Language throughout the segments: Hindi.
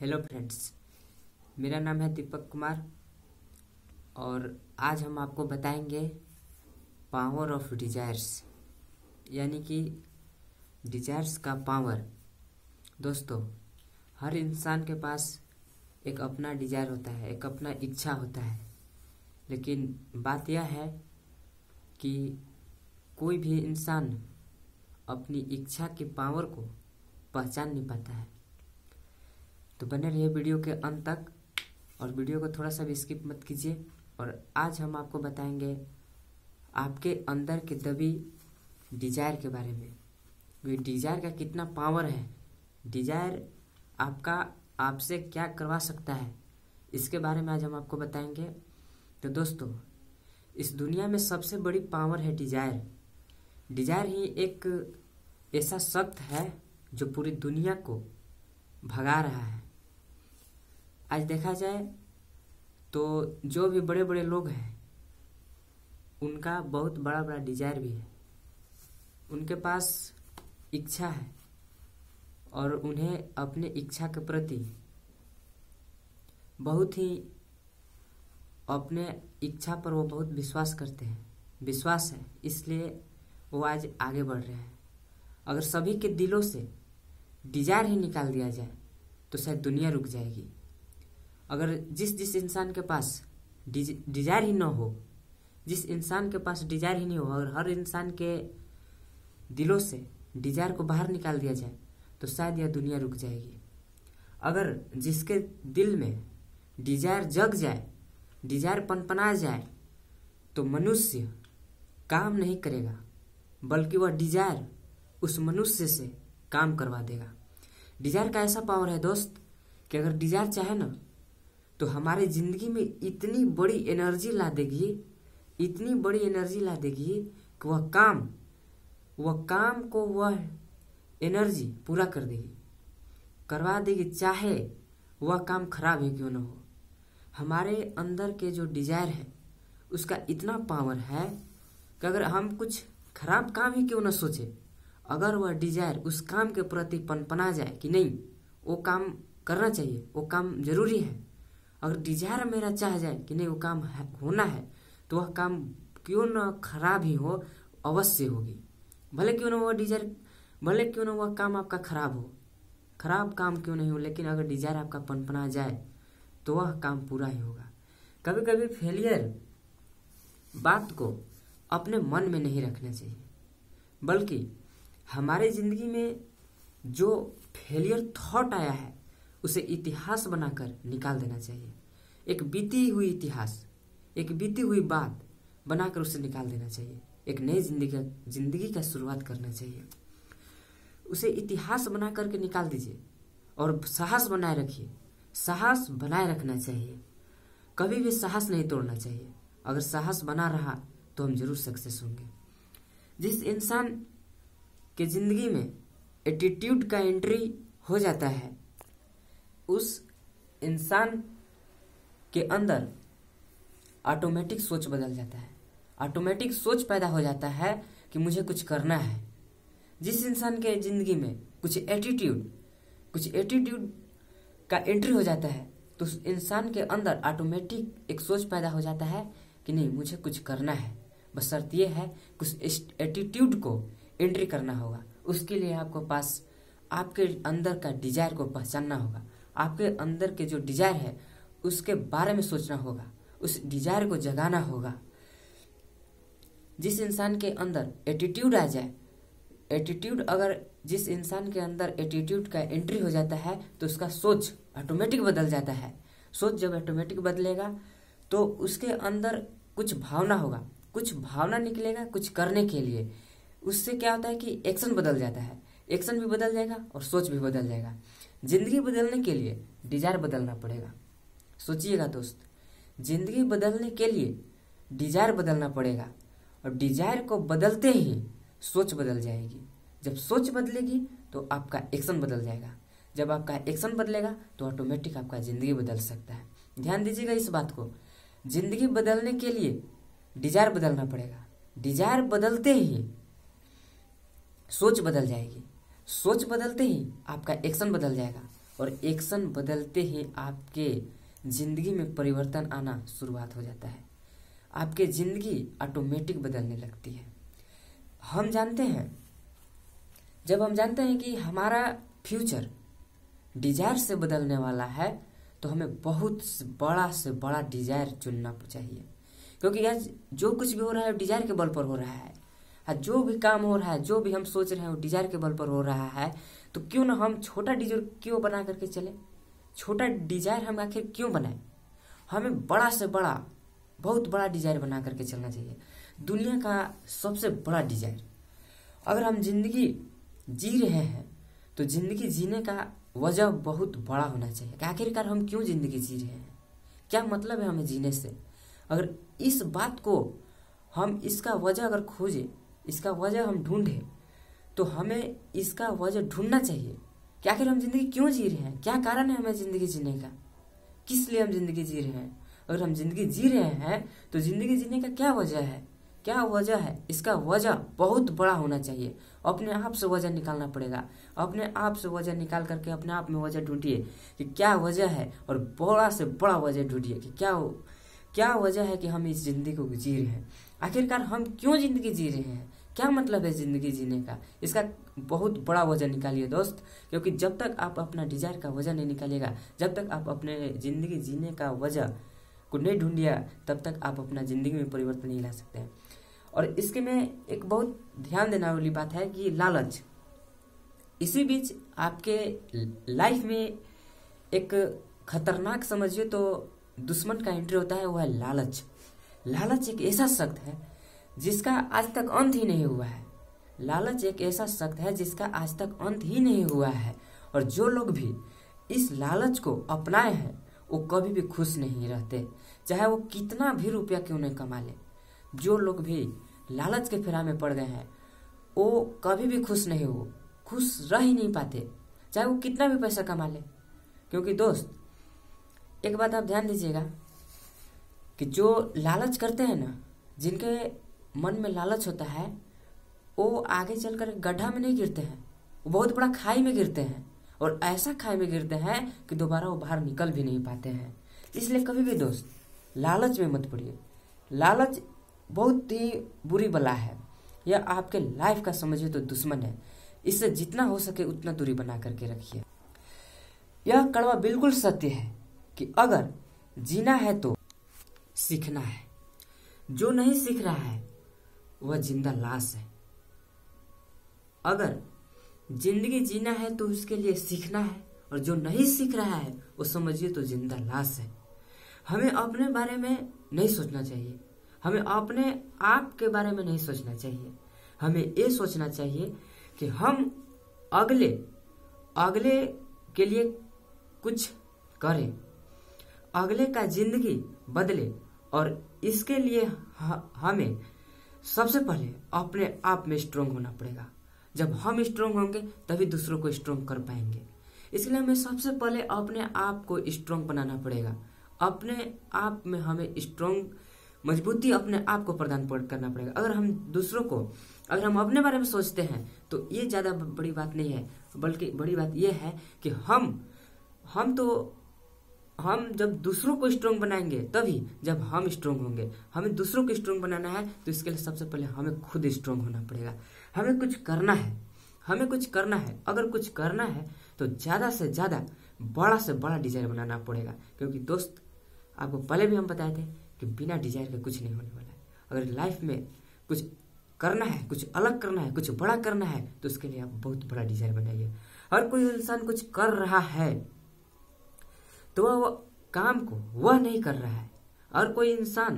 हेलो फ्रेंड्स मेरा नाम है दीपक कुमार और आज हम आपको बताएँगे पावर ऑफ़ डिजायर्स यानी कि डिजायर्स का पावर दोस्तों, हर इंसान के पास एक अपना डिज़ायर होता है, एक अपना इच्छा होता है। लेकिन बात यह है कि कोई भी इंसान अपनी इच्छा के पावर को पहचान नहीं पाता है। तो बने रहिए वीडियो के अंत तक, और वीडियो को थोड़ा सा भी स्किप मत कीजिए। और आज हम आपको बताएँगे आपके अंदर के दबी डिज़ायर के बारे में। ये डिज़ायर का कितना पावर है। डिज़ायर आपका आपसे क्या करवा सकता है, इसके बारे में आज हम आपको बताएँगे। तो दोस्तों, इस दुनिया में सबसे बड़ी पावर है डिज़ायर डिज़ायर ही एक ऐसा शब्द है जो पूरी दुनिया को भगा रहा है। आज देखा जाए तो जो भी बड़े बड़े लोग हैं, उनका बहुत बड़ा बड़ा डिज़ायर भी है। उनके पास इच्छा है और उन्हें अपने इच्छा के प्रति बहुत ही अपने इच्छा पर वो बहुत विश्वास करते हैं। विश्वास है, इसलिए वो आज आगे बढ़ रहे हैं। अगर सभी के दिलों से डिज़ायर ही निकाल दिया जाए तो शायद दुनिया रुक जाएगी। अगर जिस जिस इंसान के पास डिज़ायर ही ना हो, जिस इंसान के पास डिज़ायर ही नहीं हो, और हर इंसान के दिलों से डिज़ायर को बाहर निकाल दिया जाए तो शायद यह दुनिया रुक जाएगी। अगर जिसके दिल में डिज़ायर जग जाए, डिज़ायर पनपना जाए तो मनुष्य काम नहीं करेगा, बल्कि वह डिज़ायर उस मनुष्य से काम करवा देगा। डिज़ायर का ऐसा पावर है दोस्त, कि अगर डिज़ायर चाहे ना तो हमारे ज़िंदगी में इतनी बड़ी एनर्जी ला देगी, इतनी बड़ी एनर्जी ला देगी कि वह काम वह काम को वह एनर्जी पूरा कर देगी। करवा देगी, चाहे वह काम खराब ही क्यों ना हो। हमारे अंदर के जो डिज़ायर है, उसका इतना पावर है कि अगर हम कुछ खराब काम ही क्यों ना सोचे, अगर वह डिज़ायर उस काम के प्रति पनपना जाए कि नहीं, वो काम करना चाहिए, वो काम ज़रूरी है। अगर डिज़ायर मेरा चाह जाए कि नहीं, वो काम होना है तो वह काम क्यों ना खराब ही हो, अवश्य होगी। भले क्यों ना वह डिज़ायर भले क्यों ना वह काम आपका खराब हो। खराब काम क्यों नहीं हो, लेकिन अगर डिज़ायर आपका पनपना जाए तो वह काम पूरा ही होगा। कभी कभी फेलियर बात को अपने मन में नहीं रखना चाहिए, बल्कि हमारे ज़िंदगी में जो फेलियर थॉट आया है उसे इतिहास बनाकर निकाल देना चाहिए। एक बीती हुई इतिहास, एक बीती हुई बात बनाकर उसे निकाल देना चाहिए। एक नई ज़िंदगी ज़िंदगी का शुरुआत करना चाहिए। उसे इतिहास बना करके निकाल दीजिए और साहस बनाए रखिए। साहस बनाए रखना चाहिए। कभी भी साहस नहीं तोड़ना चाहिए। अगर साहस बना रहा तो हम ज़रूर सक्सेस होंगे। जिस इंसान के ज़िंदगी में एटीट्यूड का एंट्री हो जाता है उस इंसान के अंदर ऑटोमेटिक सोच बदल जाता है। ऑटोमेटिक सोच पैदा हो जाता है कि मुझे कुछ करना है। जिस इंसान के ज़िंदगी में कुछ एटीट्यूड कुछ एटीट्यूड का एंट्री हो जाता है तो उस इंसान के अंदर ऑटोमेटिक एक सोच पैदा हो जाता है कि नहीं, मुझे कुछ करना है। बस शर्त यह है, कुछ एटीट्यूड को एंट्री करना होगा। उसके लिए आपको पास, आपके अंदर का डिज़ायर को पहचानना होगा। आपके अंदर के जो डिज़ायर है, उसके बारे में सोचना होगा, उस डिज़ायर को जगाना होगा। जिस इंसान के अंदर एटीट्यूड आ जाए एटीट्यूड अगर जिस इंसान के अंदर एटीट्यूड का एंट्री हो जाता है तो उसका सोच ऑटोमेटिक बदल जाता है। सोच जब ऑटोमेटिक बदलेगा तो उसके अंदर कुछ भावना होगा। कुछ भावना निकलेगा कुछ करने के लिए। उससे क्या होता है कि एक्शन बदल जाता है। एक्शन भी बदल जाएगा और सोच भी बदल जाएगा। ज़िंदगी बदलने के लिए डिज़ायर बदलना पड़ेगा। सोचिएगा दोस्त, ज़िंदगी बदलने के लिए डिज़ायर बदलना पड़ेगा और डिज़ायर को बदलते ही सोच बदल जाएगी। जब सोच बदलेगी तो आपका एक्शन बदल जाएगा। जब आपका एक्शन बदलेगा तो ऑटोमेटिक आपका ज़िंदगी बदल सकता है। ध्यान दीजिएगा इस बात को, ज़िंदगी बदलने के लिए डिज़ायर बदलना पड़ेगा। डिज़ायर बदलते ही सोच बदल जाएगी। सोच बदलते ही आपका एक्शन बदल जाएगा। और एक्शन बदलते ही आपके ज़िंदगी में परिवर्तन आना शुरुआत हो जाता है। आपके ज़िंदगी ऑटोमेटिक बदलने लगती है। हम जानते हैं, जब हम जानते हैं कि हमारा फ्यूचर डिज़ायर से बदलने वाला है तो हमें बहुत बड़ा से बड़ा डिज़ायर चुनना चाहिए। क्योंकि आज जो कुछ भी हो रहा है डिज़ायर के बल पर हो रहा है। जो भी काम हो रहा है, जो भी हम सोच रहे हैं, वो डिज़ायर के बल पर हो रहा है तो क्यों ना हम छोटा डिज़ायर क्यों बना करके चले? छोटा डिज़ायर हम आखिर क्यों बनाए? हमें बड़ा से बड़ा, बहुत बड़ा डिज़ायर बना करके चलना चाहिए। दुनिया का सबसे बड़ा डिज़ायर अगर हम ज़िंदगी जी रहे हैं तो ज़िंदगी जीने का वजह बहुत बड़ा होना चाहिए कि आखिरकार हम क्यों ज़िंदगी जी रहे हैं? क्या मतलब है हमें जीने से? अगर इस बात को हम इसका वजह अगर खोजें इसका वजह हम ढूंढे तो हमें इसका वजह ढूंढना चाहिए। कि आखिर हम ज़िंदगी क्यों जी रहे हैं? क्या कारण है हमें ज़िंदगी जीने का? किस लिए हम ज़िंदगी जी रहे हैं? अगर हम ज़िंदगी जी रहे हैं तो ज़िंदगी जीने का क्या वजह है? क्या वजह है? इसका वजह बहुत बड़ा होना चाहिए। अपने आप से वजह निकालना पड़ेगा। अपने आप से वजह निकाल करके अपने आप में वजह ढूंढिए कि क्या वजह है और बड़ा से बड़ा वजह ढूंढिए कि क्या क्या वजह है कि हम इस ज़िंदगी को जी रहे हैं? आखिरकार हम क्यों ज़िंदगी जी रहे हैं? क्या मतलब है ज़िंदगी जीने का? इसका बहुत बड़ा वज़न निकालिए दोस्त, क्योंकि जब तक आप अपना डिज़ायर का वजह नहीं निकालिएगा, जब तक आप अपने ज़िंदगी जीने का वजह को नहीं ढूंढिएगा तब तक आप अपना ज़िंदगी में परिवर्तन नहीं ला सकते। हैं और इसके में एक बहुत ध्यान देने वाली बात है कि लालच। इसी बीच आपके लाइफ में एक खतरनाक समझिए तो दुश्मन का एंट्री होता है, वह है लालच। लालच एक ऐसा शब्द है जिसका आज तक अंत ही नहीं हुआ है। लालच एक ऐसा शब्द है जिसका आज तक अंत ही नहीं हुआ है। और जो लोग भी इस लालच को अपनाए हैं, वो कभी भी खुश नहीं रहते। चाहे वो कितना भी रुपया क्यों नहीं कमा ले। जो लोग भी लालच के फेरा में पड़ गए हैं, वो कभी भी खुश नहीं हो, खुश रह ही नहीं पाते। चाहे वो कितना भी पैसा कमा ले। क्योंकि दोस्त, एक बात आप ध्यान दीजिएगा कि जो लालच करते हैं ना, जिनके मन में लालच होता है, वो आगे चलकर गड्ढा में नहीं गिरते हैं। वो बहुत बड़ा खाई में गिरते हैं और ऐसा खाई में गिरते हैं कि दोबारा वो बाहर निकल भी नहीं पाते हैं। इसलिए कभी भी दोस्त, लालच में मत पड़िए। लालच बहुत ही बुरी बला है। यह आपके लाइफ का समझिए तो दुश्मन है। इससे जितना हो सके उतना दूरी बना करके रखिए। यह कड़वा बिल्कुल सत्य है कि अगर जीना है तो सीखना है। जो नहीं सीख रहा है वह ज़िंदा लाश है। अगर ज़िंदगी जीना है तो उसके लिए सीखना है और जो नहीं सीख रहा है, वो समझिए तो ज़िंदा लाश है। हमें अपने बारे में नहीं सोचना चाहिए। हमें अपने आप के बारे में नहीं सोचना चाहिए। हमें ये सोचना चाहिए कि हम अगले अगले के लिए कुछ करें। अगले का ज़िंदगी बदले और इसके लिए हमें सबसे पहले अपने आप में स्ट्रोंग होना पड़ेगा। जब हम स्ट्रोंग होंगे, तभी दूसरों को स्ट्रोंग कर पाएँगे। इसलिए हमें सबसे पहले अपने आप को स्ट्रोंग बनाना पड़ेगा। अपने आप में हमें स्ट्रोंग मजबूती अपने आप को प्रदान करना पड़ेगा। अगर हम दूसरों को, अगर हम अपने बारे में सोचते हैं तो ये ज़्यादा बड़ी बात नहीं है। बल्कि बड़ी बात यह है कि हम हम तो हम जब दूसरों को स्ट्रोंग बनाएँगे, तभी जब हम स्ट्रोंग होंगे। हमें दूसरों को स्ट्रोंग बनाना है तो इसके लिए सबसे पहले हमें खुद स्ट्रोंग होना पड़ेगा। हमें कुछ करना है, हमें कुछ करना है, अगर कुछ करना है तो ज़्यादा से ज़्यादा बड़ा से बड़ा डिज़ाइन बनाना पड़ेगा। क्योंकि दोस्त, आपको पहले भी हम बताए थे कि बिना डिज़ाइन के कुछ नहीं होने वाला है। अगर लाइफ में कुछ करना है, कुछ अलग करना है, कुछ बड़ा करना है तो उसके लिए आप बहुत बड़ा डिज़ाइन बनाइए। हर कोई इंसान कुछ कर रहा है तो वह काम को, वह नहीं कर रहा है। और कोई इंसान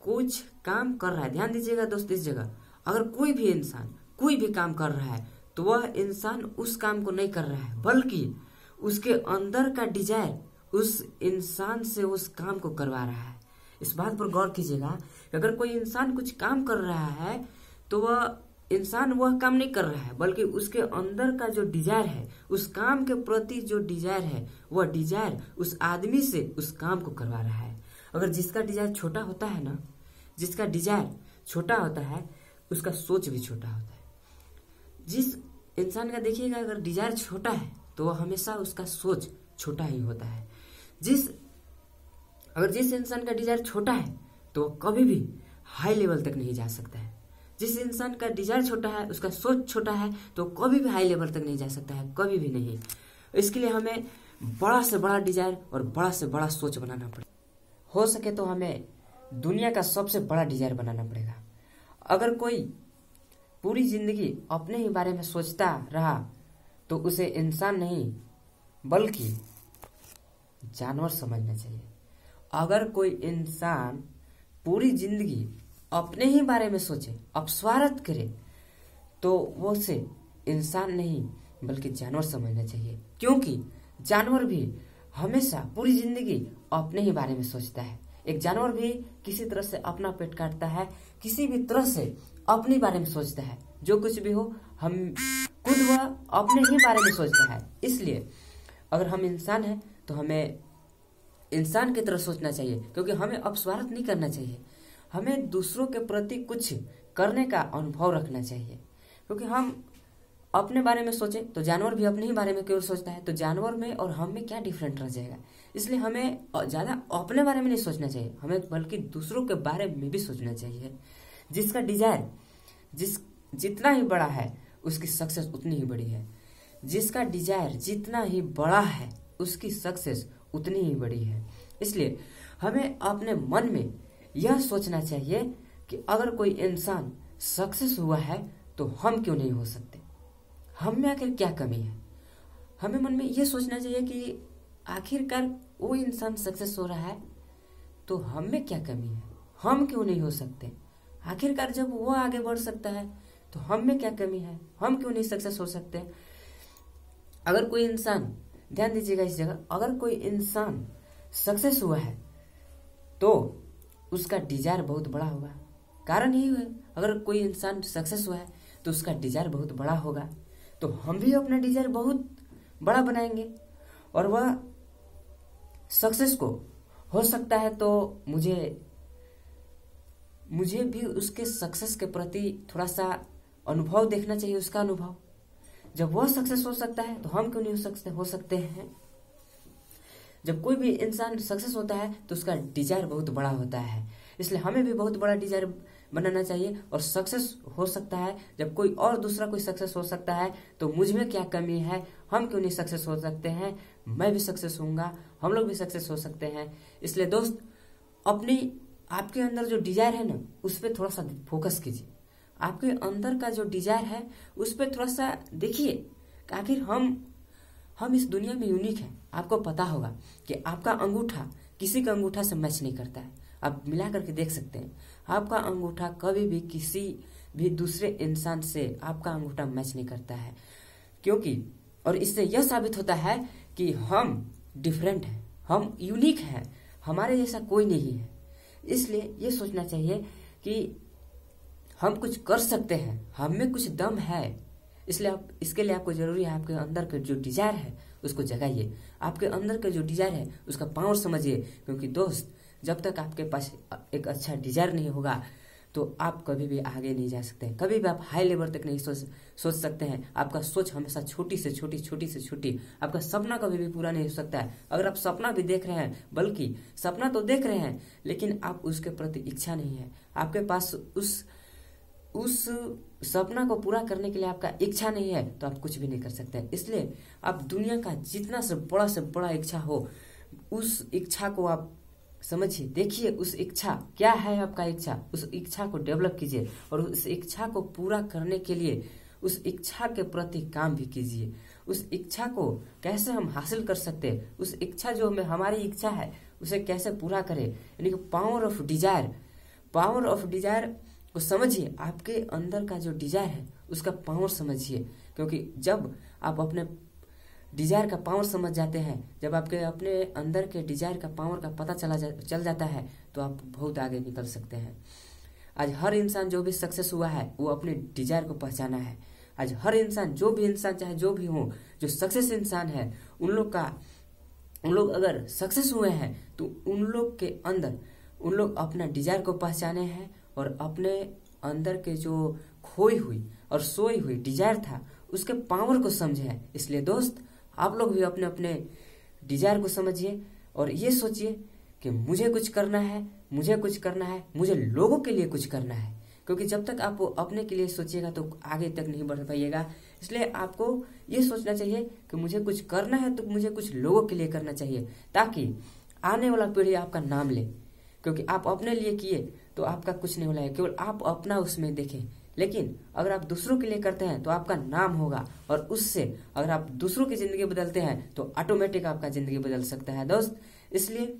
कुछ काम कर रहा है, ध्यान दीजिएगा दोस्त इस जगह, अगर कोई भी इंसान कोई भी काम कर रहा है तो वह इंसान उस काम को नहीं कर रहा है, बल्कि उसके अंदर का डिज़ायर उस इंसान से उस काम को करवा रहा है। इस बात पर गौर कीजिएगा अगर कोई इंसान कुछ काम कर रहा है तो वह इंसान वह काम नहीं कर रहा है, बल्कि उसके अंदर का जो डिज़ायर है, उस काम के प्रति जो डिज़ायर है, वह डिज़ायर उस आदमी से उस काम को करवा रहा है। अगर जिसका डिज़ायर छोटा होता है ना, जिसका डिज़ायर छोटा होता है, उसका सोच भी छोटा होता है। जिस इंसान का देखिएगा, अगर डिज़ायर छोटा है तो वह हमेशा उसका सोच छोटा ही होता है। जिस, अगर जिस इंसान का डिज़ायर छोटा है तो वह कभी भी हाई लेवल तक नहीं जा सकता है। जिस इंसान का डिज़ायर छोटा है, उसका सोच छोटा है तो कभी भी हाई लेवल तक नहीं जा सकता है, कभी भी नहीं। इसके लिए हमें बड़ा से बड़ा डिज़ायर और बड़ा से बड़ा सोच बनाना पड़ेगा हो सके तो हमें दुनिया का सबसे बड़ा डिज़ायर बनाना पड़ेगा। अगर कोई पूरी ज़िंदगी अपने ही बारे में सोचता रहा तो उसे इंसान नहीं, बल्कि जानवर समझना चाहिए। अगर कोई इंसान पूरी ज़िंदगी अपने ही बारे में सोचे, अपस्वारथ करे तो वो उसे इंसान नहीं, बल्कि जानवर समझना चाहिए। क्योंकि जानवर भी हमेशा पूरी ज़िंदगी अपने ही बारे में सोचता है। एक जानवर भी किसी तरह से अपना पेट काटता है, किसी भी तरह से अपने बारे में सोचता है। जो कुछ भी हो, हम खुद वह अपने ही बारे में सोचता है। इसलिए अगर हम इंसान हैं तो हमें इंसान की तरह सोचना चाहिए, क्योंकि हमें अपस्वार्थ नहीं करना चाहिए। हमें दूसरों के प्रति कुछ करने का अनुभव रखना चाहिए। क्योंकि हम अपने बारे में सोचे तो जानवर भी अपने ही बारे में क्यों सोचता है? तो जानवर में और हम में क्या डिफरेंट रह जाएगा? इसलिए हमें ज़्यादा अपने बारे में नहीं सोचना चाहिए, हमें बल्कि दूसरों के बारे में भी सोचना चाहिए। जिसका डिज़ायर जिस, जितना ही बड़ा है, उसकी सक्सेस उतनी ही बड़ी है। जिसका डिज़ायर जितना ही बड़ा है, उसकी सक्सेस उतनी ही बड़ी है। इसलिए हमें अपने मन में यह सोचना चाहिए कि अगर कोई इंसान सक्सेस हुआ है तो हम क्यों नहीं हो सकते? हम में आखिर क्या कमी है? हमें मन में यह सोचना चाहिए कि आखिरकार वो इंसान सक्सेस हो रहा है तो हम में क्या कमी है? हम क्यों नहीं हो सकते? आखिरकार जब वो आगे बढ़ सकता है तो हम में क्या कमी है? हम क्यों नहीं सक्सेस हो सकते? अगर कोई इंसान, ध्यान दीजिएगा इस जगह, अगर कोई इंसान सक्सेस हुआ है तो उसका डिज़ायर बहुत बड़ा होगा। कारण यही है, अगर कोई इंसान सक्सेस हुआ है तो उसका डिज़ायर बहुत बड़ा होगा। तो हम भी अपना डिज़ायर बहुत बड़ा बनाएँगे। और वह सक्सेस को हो सकता है तो मुझे मुझे भी उसके सक्सेस के प्रति थोड़ा सा अनुभव देखना चाहिए, उसका अनुभव। जब वह सक्सेस हो सकता है तो हम क्यों नहीं हो सकते हो सकते हैं? जब कोई भी इंसान सक्सेस होता है तो उसका डिज़ायर बहुत बड़ा होता है। इसलिए हमें भी बहुत बड़ा डिज़ायर बनाना चाहिए और सक्सेस हो सकता है। जब कोई और दूसरा कोई सक्सेस हो सकता है तो मुझमें क्या कमी है? हम क्यों नहीं सक्सेस हो सकते हैं? मैं भी सक्सेस होऊँगा, हम लोग भी सक्सेस हो सकते हैं। इसलिए दोस्त, अपनी, आपके अंदर जो डिज़ायर है ना, उस पर थोड़ा सा फोकस कीजिए। आपके अंदर का जो डिज़ायर है, उस पर थोड़ा सा देखिए आखिर हम हम इस दुनिया में यूनिक है। आपको पता होगा कि आपका अंगूठा किसी का अंगूठा से मैच नहीं करता है। आप मिला करके देख सकते हैं। आपका अंगूठा कभी भी किसी भी दूसरे इंसान से आपका अंगूठा मैच नहीं करता है। क्योंकि, और इससे यह साबित होता है कि हम डिफरेंट हैं। हम यूनिक हैं। हमारे जैसा कोई नहीं है। इसलिए ये सोचना चाहिए कि हम कुछ कर सकते हैं। हम में कुछ दम है। इसलिए आप, इसके लिए आपको ज़रूरी है आपके अंदर का जो डिज़ायर है, उसको जगाइए। आपके अंदर का जो डिज़ायर है, उसका पावर समझिए। क्योंकि दोस्त, जब तक आपके पास एक अच्छा डिज़ायर नहीं होगा तो आप कभी भी आगे नहीं जा सकते। हैं कभी भी आप हाई लेवल तक नहीं सोच सोच सकते हैं। आपका सोच हमेशा छोटी से छोटी छोटी से छोटी। आपका सपना कभी भी पूरा नहीं हो सकता है। अगर आप सपना भी देख रहे हैं, बल्कि सपना तो देख रहे हैं, लेकिन आप उसके प्रति इच्छा नहीं है। आपके पास उस उस सपना को पूरा करने के लिए आपका इच्छा नहीं है तो आप कुछ भी नहीं कर सकते। इसलिए आप दुनिया का जितना से बड़ा से बड़ा इच्छा हो, उस इच्छा को आप समझिए, देखिए उस इच्छा, क्या है आपका इच्छा? उस इच्छा को डेवलप कीजिए और उस इच्छा को पूरा करने के लिए उस इच्छा के प्रति काम भी कीजिए। उस इच्छा को कैसे हम हासिल कर सकते? हैं उस इच्छा जो हमें, हमारी इच्छा है, उसे कैसे पूरा करें? यानी कि power of desire power of desire को समझिए आपके अंदर का जो डिज़ायर है उसका पावर समझिए। क्योंकि जब आप अपने डिज़ायर का पावर समझ जाते हैं जब आपके अपने अंदर के डिज़ायर का पावर का पता चला जा, चल जाता है तो आप बहुत आगे निकल सकते हैं। आज हर इंसान जो भी सक्सेस हुआ है वो अपने डिज़ायर को पहचाना है। आज हर इंसान जो भी इंसान चाहे जो भी हो जो सक्सेस इंसान है उन लोग का उन लोग अगर सक्सेस हुए हैं तो उन लोग के अंदर उन लोग अपना डिज़ायर को पहचाने हैं और अपने अंदर के जो खोई हुई और सोई हुई डिज़ायर था, उसके पावर को समझे इसलिए दोस्त, आप लोग भी अपने अपने डिज़ायर को समझिए और ये सोचिए कि मुझे कुछ करना है, मुझे कुछ करना है, मुझे लोगों के लिए कुछ करना है। क्योंकि जब तक आप अपने के लिए सोचिएगा तो आगे तक नहीं बढ़ पाइएगा। इसलिए आपको ये सोचना चाहिए कि मुझे कुछ करना है तो मुझे कुछ लोगों के लिए करना चाहिए, ताकि आने वाला पीढ़ी आपका नाम ले। क्योंकि आप अपने लिए किए तो आपका कुछ नहीं होना है, केवल आप अपना उसमें देखें। लेकिन अगर आप दूसरों के लिए करते हैं तो आपका नाम होगा। और उससे अगर आप दूसरों की ज़िंदगी बदलते हैं तो ऑटोमेटिक आपका ज़िंदगी बदल सकता है। दोस्त, इसलिए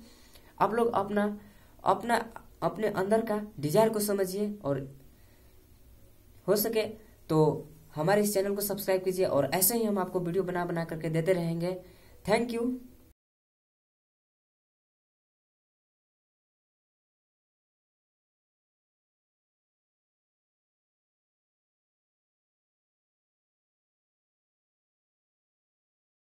आप लोग अपना अपना, अपने अंदर का डिज़ायर को समझिए और हो सके तो हमारे इस चैनल को सब्सक्राइब कीजिए और ऐसे ही हम आपको वीडियो बना बना करके देते रहेंगे। Thank you